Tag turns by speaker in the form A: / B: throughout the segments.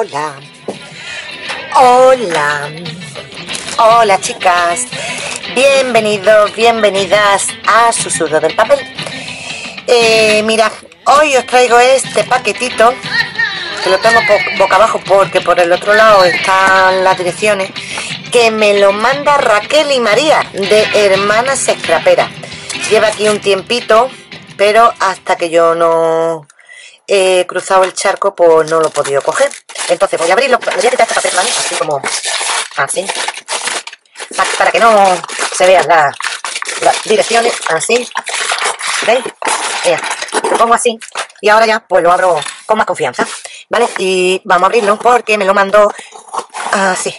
A: Hola. Hola. Hola chicas. Bienvenidos, bienvenidas a Susurro del Papel. Eh, mira, hoy os traigo este paquetito que lo tengo boca abajo porque por el otro lado están las direcciones que me lo manda Raquel y María de Hermanas Escraperas. Lleva aquí un tiempito, pero hasta que yo no he cruzado el charco, pues no lo he podido coger. Entonces voy a abrirlo, voy a quitar este papel, ¿vale? Así como, así. Para, que no se vean las, direcciones, así. ¿Veis? Mira, lo pongo así. Y ahora ya, pues lo abro con más confianza. ¿Vale? Y vamos a abrirlo porque me lo mandó así.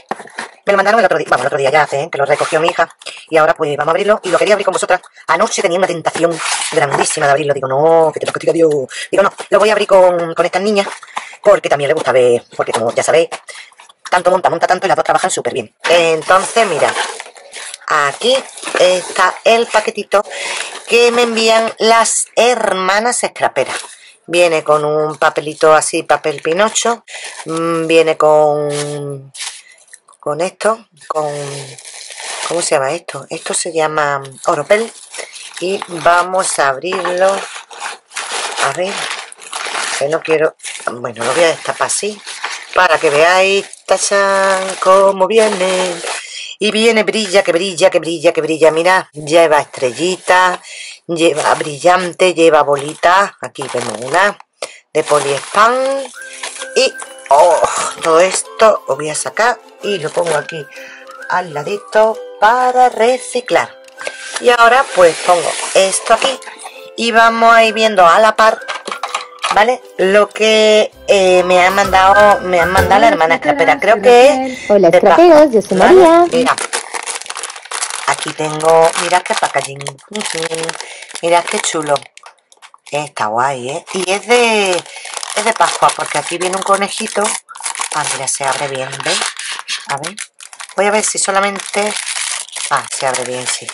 A: Me lo mandaron el otro día, vamos, el otro día ya hace, ¿eh? que lo recogió mi hija. Y ahora pues vamos a abrirlo. Y lo quería abrir con vosotras. Anoche tenía una tentación grandísima de abrirlo. Digo, no, que te lo que Dios. Digo, no, lo voy a abrir con, con estas niñas. Porque también le gusta ver, porque como ya sabéis, tanto monta, monta tanto y las dos trabajan súper bien. Entonces, mira, aquí está el paquetito que me envían las hermanas escraperas. Viene con un papelito así, papel pinocho. Mm, viene con con esto, con... ¿Cómo se llama esto? Esto se llama oropel y vamos a abrirlo. A ver, que no quiero... Bueno, lo voy a destapar así para que veáis, tachan, cómo viene. Y viene, brilla, que brilla, que brilla, que brilla. Mira, lleva estrellita, lleva brillante, lleva bolita. Aquí vemos una de poliespan. Y, oh, todo esto lo voy a sacar y lo pongo aquí al ladito para reciclar. Y ahora pues pongo esto aquí y vamos a ir viendo a la par ¿vale? Lo que eh, me ha mandado, me han mandado la hermana escrapera, creo que
B: es Hola escraperos, yo soy María.
A: Mira, aquí tengo, mira qué packaging, mira qué chulo, está guay, ¿eh? Y es de, es de Pascua, porque aquí viene un conejito, ah, mira, se abre bien, ¿veis? A ver. Voy a ver si solamente... Ah, se abre bien, sí.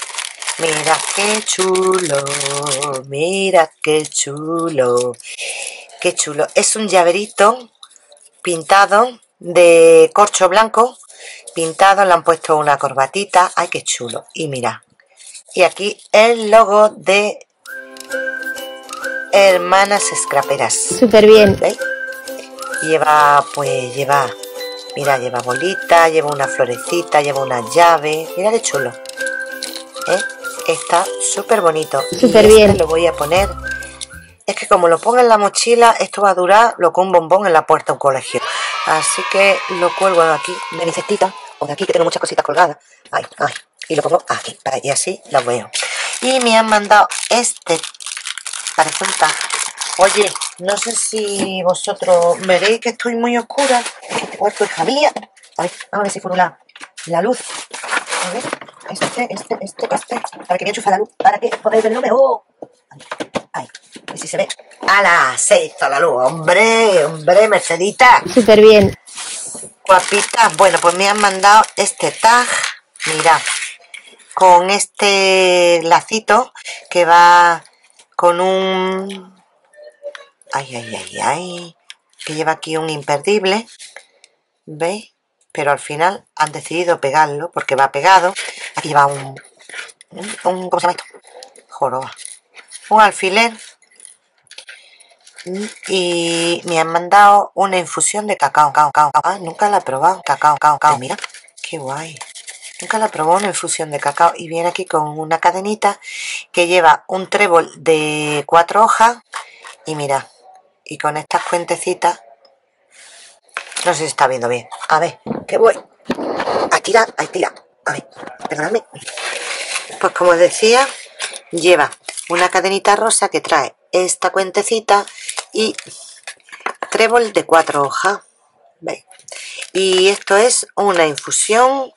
A: Mira qué chulo. Mira qué chulo. Qué chulo. Es un llaverito pintado de corcho blanco. Pintado, le han puesto una corbatita. Ay, qué chulo. Y mira. Y aquí el logo de Hermanas Escraperas.
B: Súper bien.
A: ¿Veis? Lleva, pues, lleva Mira, lleva bolita, lleva una florecita, lleva una llave. Mira qué chulo. ¿Eh? Está súper bonito.
B: Súper bien.
A: Este lo voy a poner. Es que como lo pongo en la mochila, esto va a durar lo con un bombón en la puerta de un colegio. Así que lo cuelgo aquí de mi cestita, o de aquí que tengo muchas cositas colgadas. Ay, ay. Y lo pongo aquí, y así lo veo. Y me han mandado este. Parece un Oye, no sé si vosotros veréis que estoy muy oscura. Este cuarto es mía. A ver, vamos a ver si por la, la luz. A ver, este, este, este, este. Para que me enchufa la luz. Para que podáis verlo mejor. Ay, a ver si se ve. ¡Hala! Se hizo la luz. Hombre, hombre, Mercedita.
B: Súper bien.
A: Guapita. Bueno, pues me han mandado este tag. Mira, con este lacito que va con un Ay, ay, ay, ay. Que lleva aquí un imperdible. ¿Veis? Pero al final han decidido pegarlo porque va pegado. Aquí lleva un... un ¿Cómo se llama esto? Joroba. Un alfiler. Y me han mandado una infusión de cacao. cacao, Ah, nunca la he probado. Cacao, cacao, cacao. Mira, qué guay. Nunca la probado una infusión de cacao. Y viene aquí con una cadenita que lleva un trébol de cuatro hojas. Y mira, y con estas cuentecitas no sé si está viendo bien a ver que voy a tirar a tirar a ver perdóname pues como decía lleva una cadenita rosa que trae esta cuentecita y trébol de cuatro hojas ¿veis? y esto es una infusión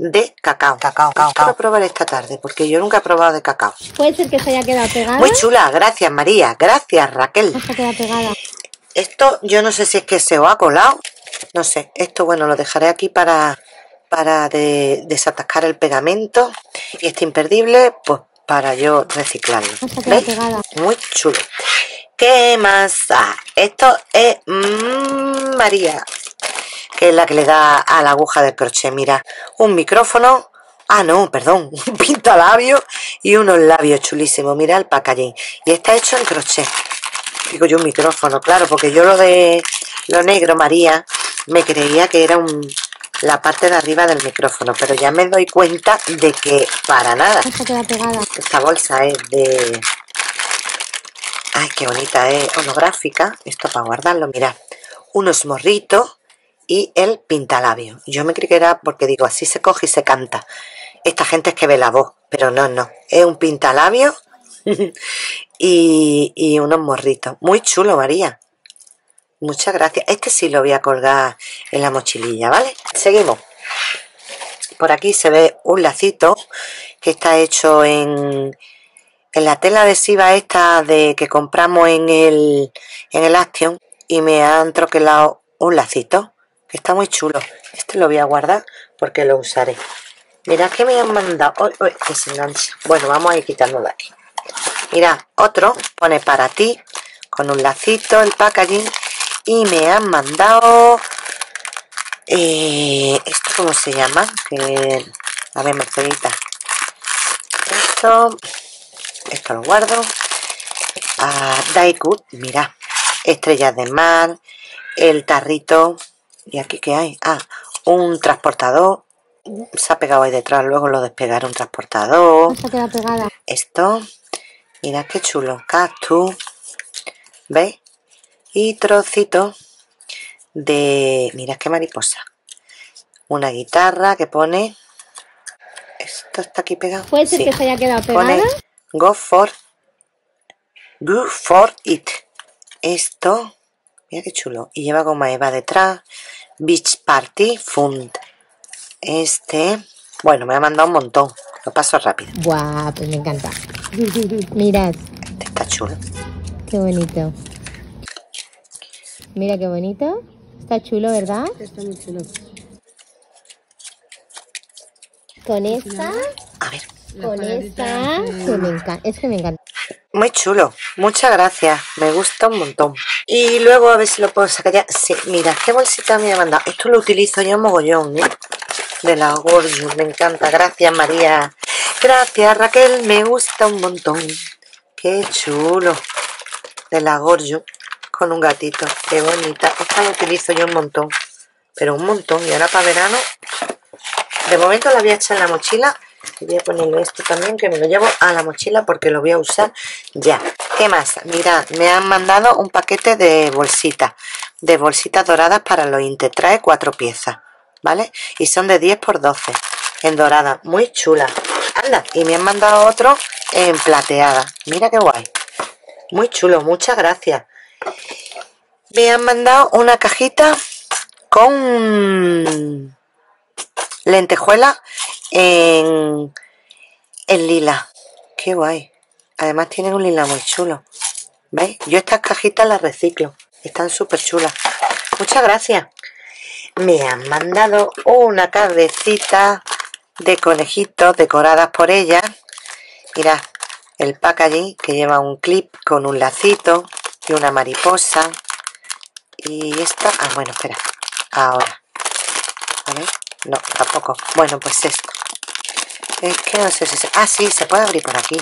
A: de cacao. Cacao, cacao. Quiero probar esta tarde porque yo nunca he probado de cacao.
B: Puede ser que se haya quedado pegada.
A: Muy chula, gracias María, gracias Raquel.
B: Se queda pegada.
A: Esto yo no sé si es que se os ha colado, no sé. Esto bueno lo dejaré aquí para para de, desatascar el pegamento y este imperdible pues para yo reciclarlo. ¿Veis? Muy chulo. ¿Qué más? Ah, esto es mmm, María. Que es la que le da a la aguja del crochet. Mira, un micrófono, ah no, perdón, un pintalabio y unos labios chulísimos. Mira el packaging. Y está hecho en crochet. Digo yo un micrófono, claro, porque yo lo de lo negro, María, me creía que era un, la parte de arriba del micrófono, pero ya me doy cuenta de que para nada.
B: Esta queda pegada.
A: Esta bolsa es de... Ay, qué bonita, es holográfica. Esto para guardarlo, mirad. Unos morritos y el pintalabio. Yo me creí que era porque digo, así se coge y se canta. Esta gente es que ve la voz, pero no, no. Es un pintalabio y, y unos morritos. Muy chulo, María. Muchas gracias. Este sí lo voy a colgar en la mochililla, ¿vale? Seguimos. Por aquí se ve un lacito que está hecho en, en la tela adhesiva esta de que compramos en el, en el Action y me han troquelado un lacito está muy chulo. Este lo voy a guardar porque lo usaré. Mirad que me han mandado. Que. Bueno, vamos a ir quitándolo de aquí. Mira, otro pone para ti con un lacito el packaging y me han mandado eh, esto cómo se llama que a ver Mercedita esto esto lo guardo a Daikut mira estrellas de mar el tarrito y aquí que hay ah un transportador. Se ha pegado ahí detrás luego lo despegaré un transportador.
B: Esta queda pegada.
A: esto. Mira qué chulo. Cactus. ¿veis? y trocito de mira qué mariposa. Una guitarra que pone esto está aquí pegado.
B: Puede ser
A: Sí.
B: que se haya quedado
A: pone
B: pegada.
A: go for go for it. Esto mira qué chulo y lleva goma eva detrás beach party fund este bueno me ha mandado un montón lo paso rápido
B: Buah, pues me encanta. Mirad,
A: este está chulo
B: qué bonito. Mira qué bonito. Está chulo, ¿verdad?
C: Está muy chulo.
B: Con esta,
A: a ver
B: con esta, que me encanta. Es que me encanta.
A: Muy chulo, muchas gracias, me gusta un montón. Y luego a ver si lo puedo sacar ya. Sí, mira, qué bolsita me ha mandado. Esto lo utilizo yo mogollón, ¿eh? De la Gorgeous, me encanta. Gracias, María. Gracias, Raquel, me gusta un montón. Qué chulo. De la Gorgeous, con un gatito. Qué bonita. Esta la utilizo yo un montón. Pero un montón. Y ahora para verano, de momento la voy a echar en la mochila. Voy a ponerle esto también, que me lo llevo a la mochila porque lo voy a usar ya. ¿Qué más? Mirad, me han mandado un paquete de bolsitas. De bolsitas doradas para los Inte. Trae cuatro piezas, ¿vale? Y son de 10 por 12 en dorada. Muy chula. Anda, y me han mandado otro en plateada. Mira qué guay. Muy chulo, muchas gracias. Me han mandado una cajita con lentejuela en, en lila. Qué guay. Además tienen un lila muy chulo. ¿Veis? Yo estas cajitas las reciclo. Están súper chulas. Muchas gracias. Me han mandado una cabecita de conejitos decoradas por ella. Mirad, el packaging que lleva un clip con un lacito y una mariposa. Y esta, ah, bueno, espera. Ahora. A ver. No, tampoco. Bueno, pues esto. Es que no sé si se... Ah, sí, se puede abrir por aquí.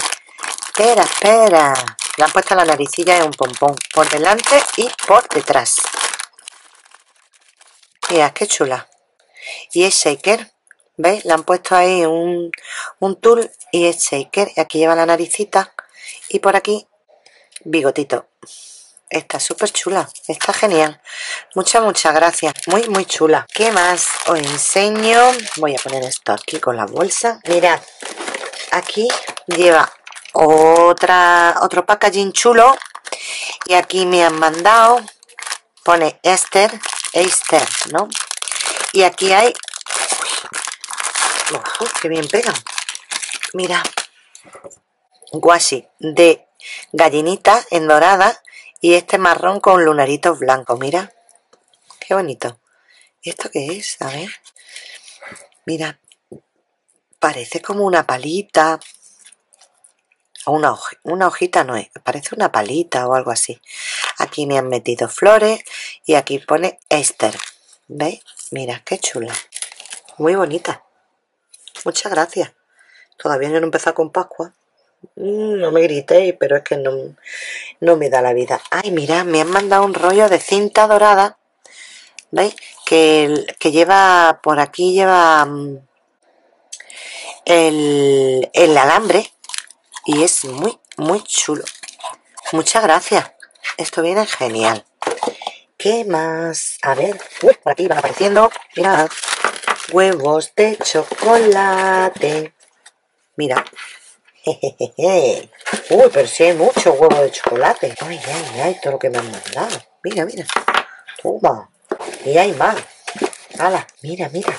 A: Espera, espera. Le han puesto la naricilla en un pompón. Por delante y por detrás. Mira, qué chula. Y es shaker. ¿Veis? Le han puesto ahí un, un tool y es shaker. Y aquí lleva la naricita. Y por aquí, bigotito. Está súper chula. Está genial. Muchas, muchas gracias. Muy, muy chula. ¿Qué más os enseño? Voy a poner esto aquí con la bolsa. Mirad. Aquí lleva otra, otro packaging chulo. Y aquí me han mandado. Pone Esther. Esther, ¿no? Y aquí hay... Uf, ¡Qué bien pegan! Mira. Washi de gallinita en dorada y este marrón con lunaritos blancos, mira. Qué bonito. ¿Y esto qué es? A ver. Mira. Parece como una palita. O una, una hojita no es. Parece una palita o algo así. Aquí me han metido flores y aquí pone Esther. ¿Veis? Mira, qué chula. Muy bonita. Muchas gracias. Todavía no he empezado con Pascua. Mm, No me gritéis, pero es que no, no me da la vida. Ay, mira, me han mandado un rollo de cinta dorada. ¿Veis? Que, que lleva, por aquí lleva mm, el, el alambre. Y es muy, muy chulo. Muchas gracias. Esto viene genial. ¿Qué más? A ver, uy, por aquí van apareciendo. Mirad. Huevos de chocolate. Mira. Jejeje. Uy, pero sí hay mucho huevo de chocolate. Ay, ay, ay, todo lo que me han mandado. Mira, mira. Toma. Y hay más. Hala, mira, mira.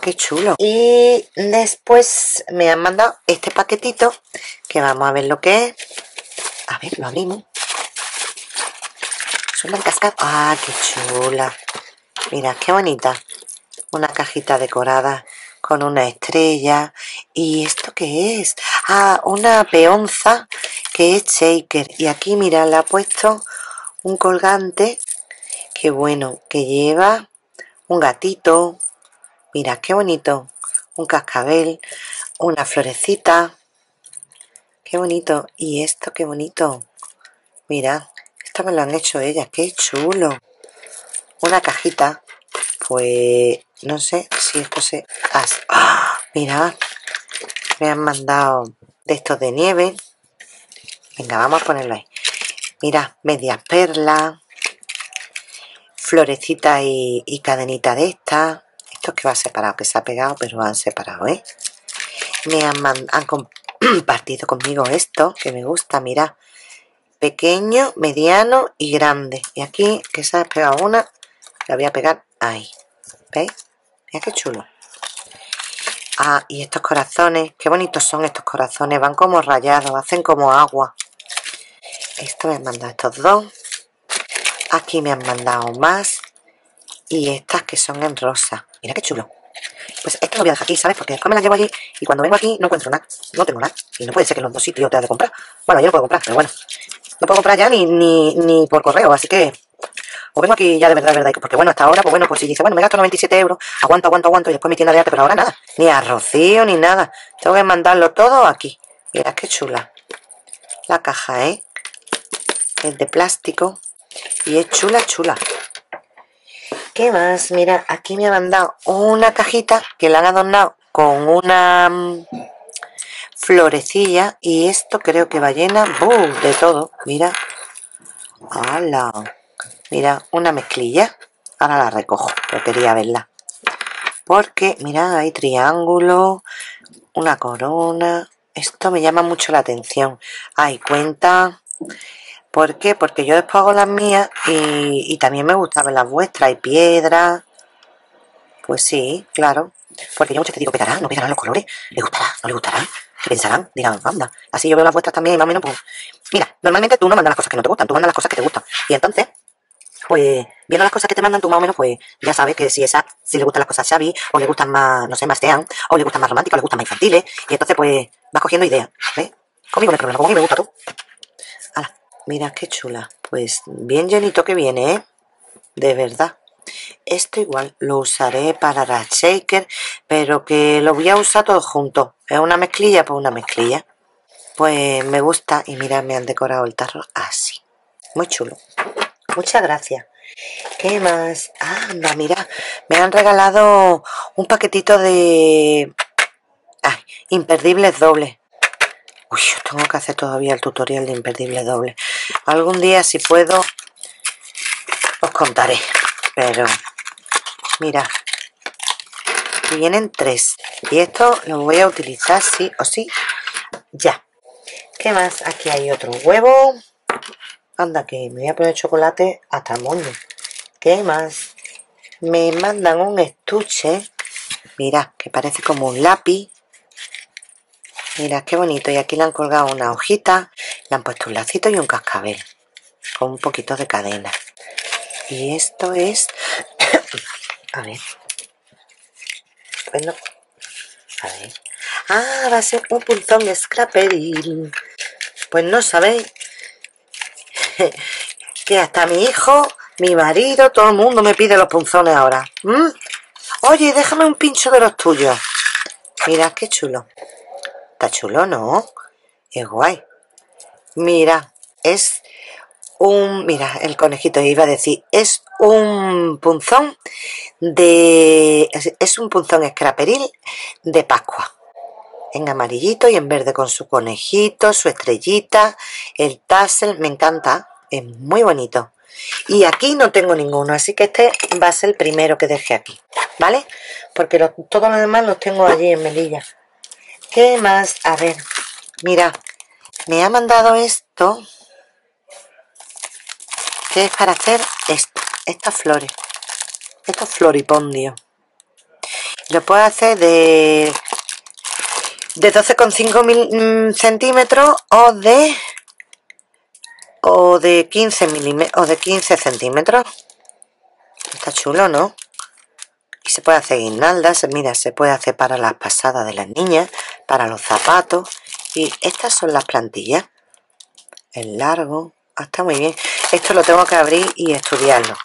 A: Qué chulo. Y después me han mandado este paquetito que vamos a ver lo que es. A ver, lo abrimos. Son las cascadas. Ah, qué chula. Mira, qué bonita. Una cajita decorada con una estrella. ¿Y esto qué es? Ah, una peonza que es shaker. Y aquí, mira, le ha puesto un colgante. Qué bueno, que lleva un gatito. Mira, qué bonito. Un cascabel, una florecita. Qué bonito. Y esto, qué bonito. Mira, esto me lo han hecho ellas. Qué chulo. Una cajita. Pues no sé si esto se... Sí. ¡Ah! Mira, me han mandado de estos de nieve. Venga, vamos a ponerlo ahí. Mira, medias perlas, florecita y, y cadenita de esta. Esto es que va separado, que se ha pegado, pero van separado, ¿eh? Me han, han compartido conmigo esto, que me gusta, mira. Pequeño, mediano y grande. Y aquí, que se ha pegado una, la voy a pegar ahí. ¿Veis? Mira qué chulo. Ah, y estos corazones, qué bonitos son estos corazones, van como rayados, hacen como agua. Esto me han mandado estos dos. Aquí me han mandado más. Y estas que son en rosa. Mira qué chulo. Pues esto lo voy a dejar aquí, ¿sabes? Porque después me las llevo allí y cuando vengo aquí no encuentro nada. No tengo nada. Y no puede ser que en los dos sitios te has de comprar. Bueno, yo no puedo comprar, pero bueno. No puedo comprar ya ni, ni por correo, así que o vengo aquí ya de verdad, verdad, porque bueno, hasta ahora, pues bueno, pues si dice, bueno, me gasto 97 euros, aguanto, aguanto, aguanto, y después mi tienda de arte, pero ahora nada, ni a ni nada. Tengo que mandarlo todo aquí. Mira qué chula. La caja, ¿eh? Es de plástico y es chula, chula. ¿Qué más? Mira, aquí me ha mandado una cajita que la han adornado con una mm, florecilla y esto creo que va llena ¡buh! de todo. Mira. ¡Hala! Mira, una mezclilla. Ahora la recojo, pero quería verla. Porque, mira, hay triángulo, una corona. Esto me llama mucho la atención. Hay cuenta. ¿Por qué? Porque yo después hago las mías y, y también me gusta ver las vuestras. Hay piedras. Pues sí, claro. Porque yo muchas te digo, ¿pegarán? ¿No pegarán los colores? ¿Le gustará? ¿No le gustará? ¿Qué pensarán? Dirán, anda. Así yo veo las vuestras también y más o menos, pues... Mira, normalmente tú no mandas las cosas que no te gustan, tú mandas las cosas que te gustan. Y entonces, pues, viendo las cosas que te mandan, tú más o menos, pues, ya sabes que si esa, si le gustan las cosas Xavi, o le gustan más, no sé, más tean, o le gustan más románticas, o le gustan más infantiles, y entonces, pues, vas cogiendo ideas, ¿ves? Conmigo no hay problema, como a mí me gusta tú. Hala, mira qué chula. Pues, bien llenito que viene, ¿eh? De verdad. Esto igual lo usaré para la shaker, pero que lo voy a usar todo junto. Es una mezclilla, pues una mezclilla. Pues me gusta y mira, me han decorado el tarro así. Muy chulo. Muchas gracias. ¿Qué más? Anda, mira, me han regalado un paquetito de... Imperdibles dobles. Uy, yo tengo que hacer todavía el tutorial de imperdibles dobles. Algún día, si puedo, os contaré. Pero, mira, vienen tres. Y esto lo voy a utilizar sí o sí ya. ¿Qué más? Aquí hay otro huevo. Anda, que me voy a poner chocolate hasta el moño. ¿Qué más? Me mandan un estuche. Mira, que parece como un lápiz. Mira, qué bonito. Y aquí le han colgado una hojita. Le han puesto un lacito y un cascabel. Con un poquito de cadena. Y esto es... a ver. Bueno. A ver. Ah, va a ser un punzón scraperil. Pues no sabéis que hasta mi hijo Mi marido, todo el mundo me pide los punzones ahora. Oye, déjame un pincho de los tuyos. Mira, qué chulo. Está chulo, ¿no? Es guay. Mira, es un... Mira, el conejito iba a decir, es un punzón de... Es un punzón escraperil de Pascua. En amarillito y en verde con su conejito, su estrellita, el tassel, me encanta. Es muy bonito. Y aquí no tengo ninguno, así que este va a ser el primero que dejé aquí, ¿vale? Porque todos los demás los tengo allí en Melilla. ¿Qué más? A ver, mira, me ha mandado esto, que es para hacer esto, estas flores, estos floripondios. Lo puedo hacer de, de 12,5 centímetros o de o de 15 milímetros o de 15 centímetros. Está chulo no y se puede hacer guirnaldas mira se puede hacer para las pasadas de las niñas para los zapatos. Y estas son las plantillas. El largo. Ah, está muy bien. Esto lo tengo que abrir y estudiarlo.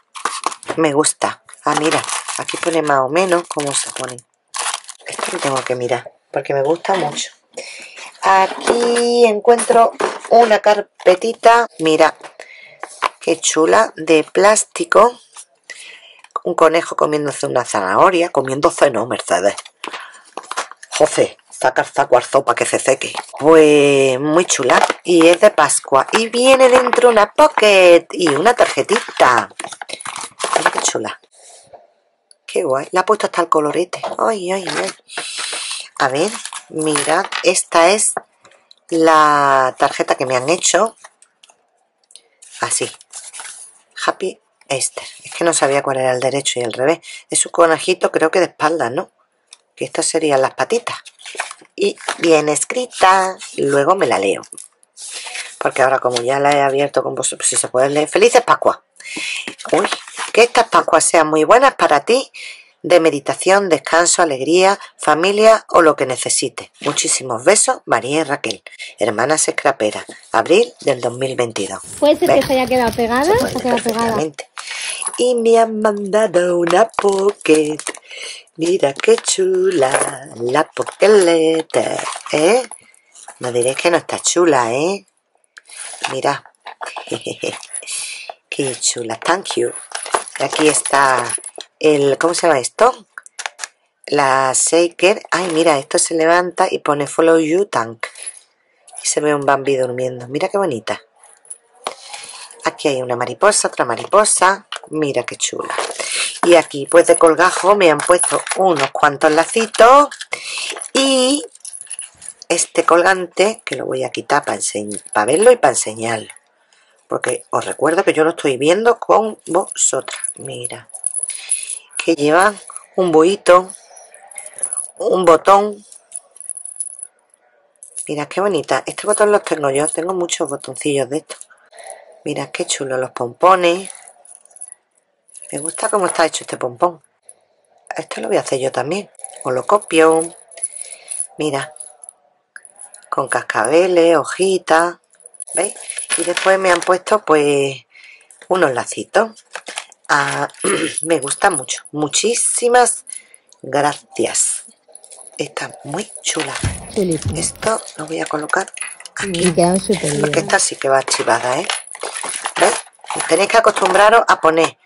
A: Me gusta. Ah mira aquí pone más o menos cómo se pone. Esto lo tengo que mirar porque me gusta mucho aquí encuentro una carpetita, mira, qué chula, de plástico. Un conejo comiéndose una zanahoria, comiéndose no, Mercedes. José, saca el para que se seque. Pues muy chula. Y es de Pascua. Y viene dentro una pocket y una tarjetita. Mira qué chula. Qué guay. Le ha puesto hasta el colorete. Ay, ay, ay. A ver, mirad. Esta es la tarjeta que me han hecho. Así. Happy Easter. Es que no sabía cuál era el derecho y el revés. Es un conejito creo que de espalda ¿no? que estas serían las patitas. Y bien escrita. Luego me la leo. Porque ahora como ya la he abierto con vosotros si se puede leer. Felices Pascua uy que estas Pascuas sean muy buenas para ti de meditación, descanso, alegría, familia o lo que necesite. Muchísimos besos, María y Raquel, hermanas escraperas, abril del 2022.
B: Puede ser que se haya quedado pegada, se, ha quedado pegada.
A: Y me han mandado una pocket. Mira qué chula la pocket ¿eh? No diréis que no está chula, ¿eh? Mira. qué chula, thank you. Aquí está el, ¿cómo se llama esto? La Shaker. Ay, mira, esto se levanta y pone Follow You Tank. Y se ve un Bambi durmiendo. Mira qué bonita. Aquí hay una mariposa, otra mariposa. Mira qué chula. Y aquí, pues de colgajo, me han puesto unos cuantos lacitos. Y este colgante, que lo voy a quitar para, para verlo y para enseñarlo. Porque os recuerdo que yo lo estoy viendo con vosotras. Mira que lleva un bohito, un botón. Mira qué bonita. Este botón los tengo yo. Tengo muchos botoncillos de estos. Mira qué chulo los pompones. Me gusta cómo está hecho este pompón. Esto lo voy a hacer yo también. O lo copio. Mira. Con cascabeles, hojitas. ¿Veis? Y después me han puesto pues unos lacitos. Ah, me gusta mucho. Muchísimas gracias. Está muy chula. Esto lo voy a colocar aquí. Porque esta sí que va archivada, ¿eh? Tenéis que acostumbraros a poner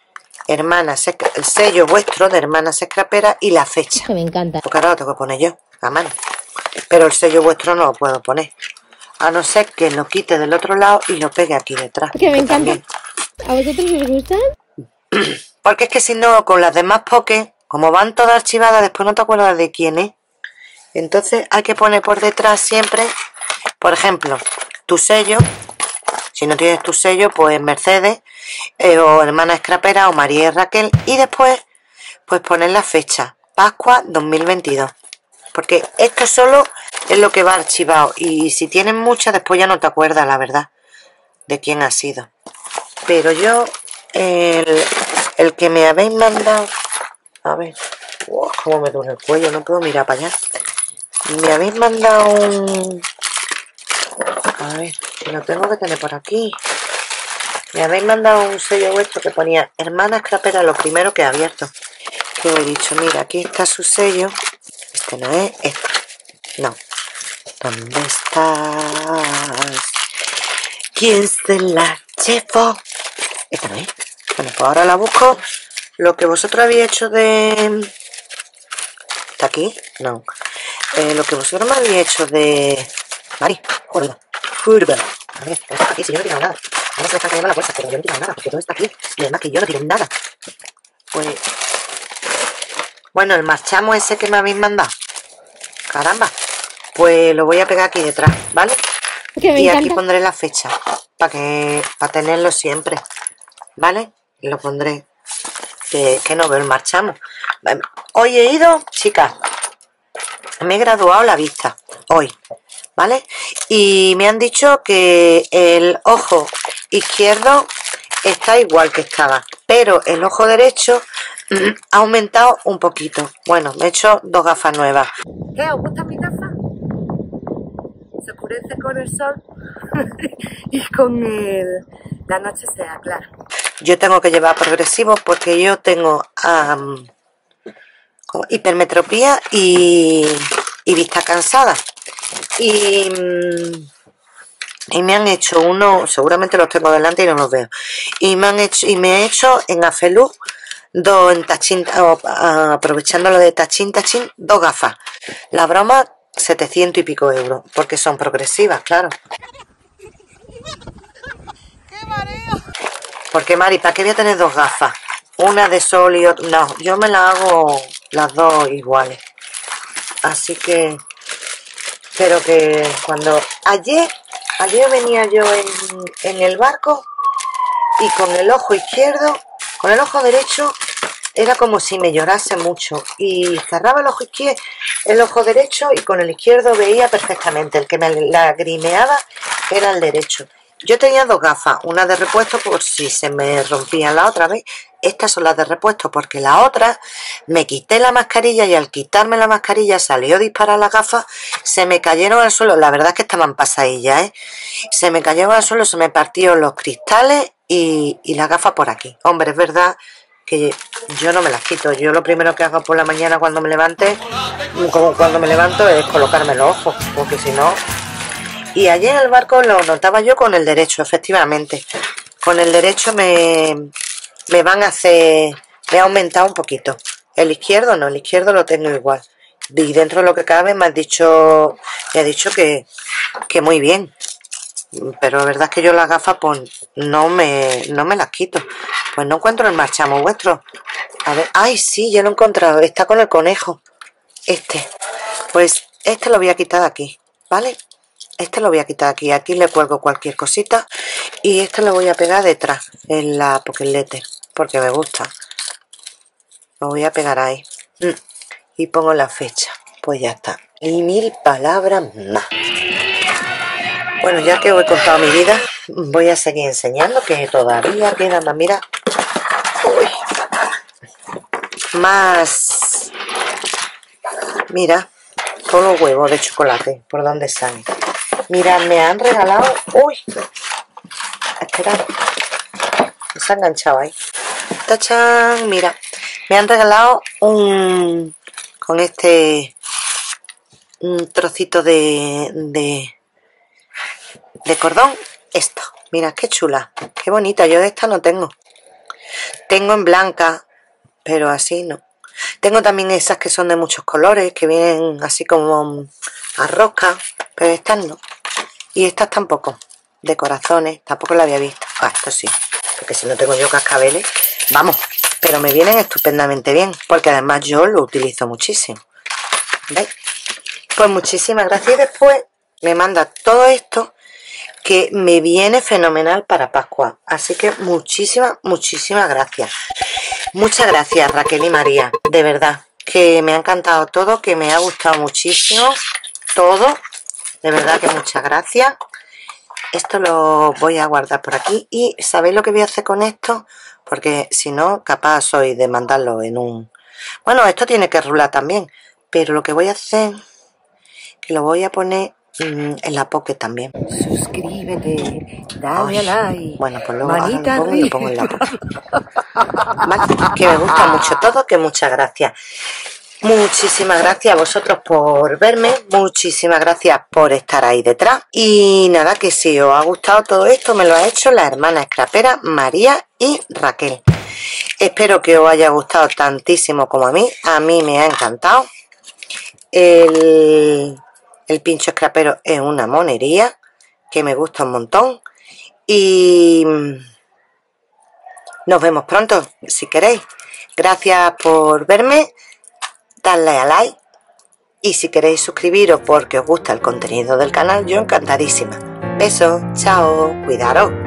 A: hermanas, el sello vuestro de hermanas escraperas y la fecha.
B: me encanta.
A: Porque ahora lo tengo que poner yo, a mano. Pero el sello vuestro no lo puedo poner. A no ser que lo quite del otro lado y lo pegue aquí detrás.
B: Que me encanta. ¿A vosotros os gustan?
A: Porque es que si no, con las demás pokés, como van todas archivadas, después no te acuerdas de quién es. Entonces hay que poner por detrás siempre, por ejemplo, tu sello. Si no tienes tu sello, pues Mercedes, eh, o hermana Escrapera, o María y Raquel. Y después, pues poner la fecha. Pascua 2022. Porque esto solo es lo que va archivado. Y si tienes muchas, después ya no te acuerdas, la verdad, de quién ha sido. Pero yo el, que me habéis mandado a ver wow, cómo me duele el cuello no puedo mirar para allá me habéis mandado un a ver si lo tengo que tener por aquí Me habéis mandado un sello vuestro que ponía Hermana Scrapera, lo primero que he abierto. Que he dicho, mira, aquí está su sello. Este no es, este. No. ¿Dónde estás? ¿Quién se la llevó? Esta no es. Bueno, pues ahora la busco. Lo que vosotros habéis hecho de... ¿Está aquí? No. Eh, lo que vosotros me habéis hecho de... Mari, curva. Curva. A ver, está aquí, si yo no he tirado nada. Ahora se me está cayendo la bolsa, pero yo no he tirado nada, porque todo está aquí. Y además que yo no tiro nada. Pues... Bueno, el marchamo ese que me habéis mandado. Caramba. Pues lo voy a pegar aquí detrás, ¿vale? Y aquí pondré la fecha para que para tenerlo siempre vale lo pondré. Que, que no veo el marchamo. Em, hoy he ido chicas me he graduado la vista hoy vale y me han dicho que el ojo izquierdo está igual que estaba pero el ojo derecho mm, ha aumentado un poquito. Bueno me he hecho dos gafas nuevas. ¿qué os gafas? Se oscurece con el sol y con el, la noche se aclara. Yo tengo que llevar progresivo porque yo tengo hipermetropía y, vista cansada. Y, mm, y me han hecho uno, seguramente los tengo delante y no los veo. Y me han hecho, y me he hecho en Afelú dos en tachín, aprovechando lo de tachín tachín, dos gafas. La broma 700 y pico euros, porque son progresivas, claro. Porque Mari, ¿para qué voy a tener dos gafas? Una de sol y otra. No, yo me las hago las dos iguales. Así que. Pero que cuando. Ayer, ayer venía yo en, en el barco y con el ojo izquierdo, con el ojo derecho, era como si me llorase mucho. Y cerraba el ojo el ojo derecho y con el izquierdo veía perfectamente. El que me lagrimeaba era el derecho. Yo tenía dos gafas, una de repuesto por si se me rompía la otra. Estas son las de repuesto porque la otra me quité la mascarilla y al quitarme la mascarilla salió disparar las gafas, se me cayeron al suelo. La verdad es que estaban pasadillas, ¿eh? Se me cayeron al suelo, se me partieron los cristales y, y las gafas por aquí. Hombre, es verdad que yo no me las quito. Yo lo primero que hago por la mañana cuando me levante, como cuando me levanto, es colocarme los ojos, porque si no. Y allí en el barco lo notaba yo con el derecho, efectivamente. Con el derecho me, me van a hacer, me ha aumentado un poquito. El izquierdo no, el izquierdo lo tengo igual. Y dentro de lo que cabe me has dicho, me ha dicho que, que muy bien. Pero la verdad es que yo las gafas pues no me, no me las quito. Pues no encuentro el marchamo vuestro. A ver, ay sí, ya lo he encontrado. Está con el conejo. Este. Pues este lo voy a quitar de aquí, ¿vale? Este lo voy a quitar aquí. Aquí le cuelgo cualquier cosita. Y este lo voy a pegar detrás, en la pocket letter, porque me gusta. Lo voy a pegar ahí. Mm. Y pongo la fecha. Pues ya está. Y mil palabras más. Bueno, ya que os he contado mi vida, voy a seguir enseñando que todavía queda más. Mira. Uy. Más. Mira. Todos los huevos de chocolate. ¿Por dónde salen? Mira, me han regalado. Uy. Espera. Se ha enganchado ahí. ¡Tachán! Mira. Me han regalado un. Con este. Un trocito de. de de cordón esto. Mira, qué chula, qué bonita. Yo de esta no tengo. Tengo en blanca, pero así no. Tengo también esas que son de muchos colores, que vienen así como a rosca, pero estas no. Y estas tampoco, de corazones, tampoco la había visto. Ah, esto sí, porque si no tengo yo cascabeles, vamos, pero me vienen estupendamente bien, porque además yo lo utilizo muchísimo. ¿Veis? Pues muchísimas gracias. Y después me manda todo esto que me viene fenomenal para Pascua. Así que muchísimas, muchísimas gracias. Muchas gracias Raquel y María, de verdad, que me ha encantado todo, que me ha gustado muchísimo todo. De verdad que muchas gracias. Esto lo voy a guardar por aquí. Y ¿sabéis lo que voy a hacer con esto? Porque si no, capaz soy de mandarlo en un... Bueno, esto tiene que rular también. Pero lo que voy a hacer, que lo voy a poner en la Pocket también.
C: Suscríbete, dale
A: Ay,
C: a like.
A: Bueno, pues luego ahora
C: manita
A: lo pongo y lo pongo en la Pocket. Vale, que me gusta mucho todo, que muchas gracias. Muchísimas gracias a vosotros por verme, muchísimas gracias por estar ahí detrás. Y nada, que si os ha gustado todo esto, me lo ha hecho la hermana escrapera María y Raquel. Espero que os haya gustado tantísimo como a mí. A mí me ha encantado. El, el pincho escrapero es una monería que me gusta un montón. Y nos vemos pronto, si queréis. Gracias por verme. Dadle a like. Y si queréis suscribiros porque os gusta el contenido del canal, yo encantadísima. Besos, chao, cuidaros.